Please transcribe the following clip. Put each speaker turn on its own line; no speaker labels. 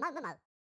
マウマウ。